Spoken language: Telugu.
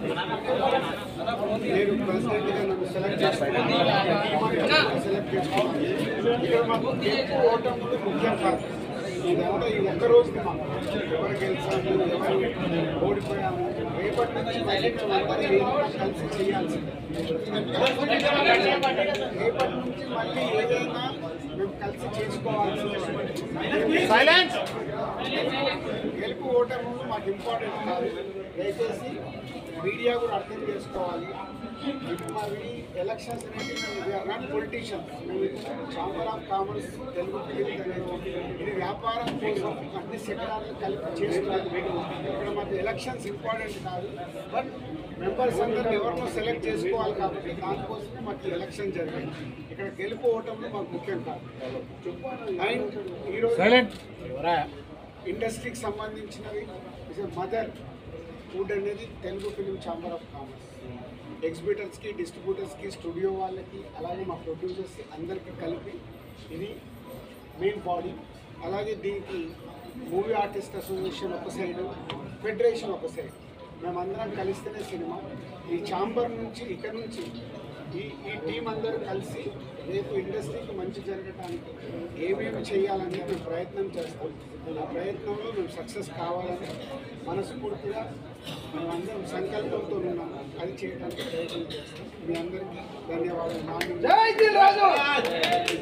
ఓటములు ముఖ్యం కాదు ఇదంతా ఈ ఒక్క రోజుకి మనం ఎవరు గెలిచాము ఎవరు ఓడిపోయాము రేపటి నుంచి మళ్ళీ కలిసి చేయాల్సింది రేపటి నుంచి మళ్ళీ ఏదైనా మేము కలిసి చేసుకోవాల్సింది మళ్ళీ మాకు ఇంపార్టెంట్ కాది దేచేసి మీడియా కూడా అర్థం చేసుకోవాలి క్లిక్ కుమారి ఎలక్షన్ సెటిమెంట్ విధానం పొలిటిషియన్స్ సోమరాం కామర్స్ తెలుగు పేపర్ ఇది వ్యాపారం ఫోర్స్ కట్టి సెకలాలను కల్పించేలా వేగమంత ఎలక్షన్స్ ఇంపార్టెంట్ ఇనాల్ బట్ Members అందరిని ఎవరు సెలెక్ట్ చేసుకోవాలి కాబట్టి కాన్ఫెన్స్కి మట్ ఎలక్షన్ జరుగుతుంది ఇక్కడ గెలపోవడం మా ముఖ్యం కా చుపాన ఐ హిరో సైలెంట్ వరాయ ఇండస్ట్రీకి సంబంధించినవి ఇస్ ఎ మదర్ ఫుడ్ అనేది Telugu film chamber of commerce ఎగ్జిబిటర్స్కి డిస్ట్రిబ్యూటర్స్కి స్టూడియో వాళ్ళకి అలాగే మా ప్రొడ్యూసర్స్కి అందరికీ కలిపి ఇది మెయిన్ బాడీ అలాగే దీనికి మూవీ ఆర్టిస్ట్ అసోసియేషన్ ఒక సైడు ఫెడరేషన్ ఒక సైడ్ మేమందరం కలిస్తేనే సినిమా ఈ ఛాంబర్ నుంచి ఇక్కడ నుంచి ఈ ఈ టీం అందరూ కలిసి రేపు ఇండస్ట్రీకి మంచి జరగటానికి ఏమేమి చేయాలని మేము ప్రయత్నం చేస్తాం ఆ ప్రయత్నంలో మేము సక్సెస్ కావాలని మనస్ఫూర్తిగా మేము అందరం సంకల్పంతో ఉన్నాం కలిసి చేయడానికి ప్రయత్నం చేస్తాం మీ అందరికీ ధన్యవాదాలు